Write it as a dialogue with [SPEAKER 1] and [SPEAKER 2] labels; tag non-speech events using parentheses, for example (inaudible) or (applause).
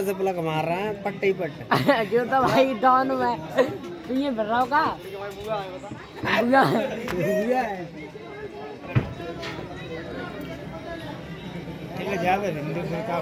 [SPEAKER 1] कैसे प्लग मार रहा है पट्टे ही पट्टे।
[SPEAKER 2] जो (laughs) तो भाई डॉन में। तू ये भर रहा होगा बुआ।
[SPEAKER 1] ठीक है ज़्यादा हिंदू का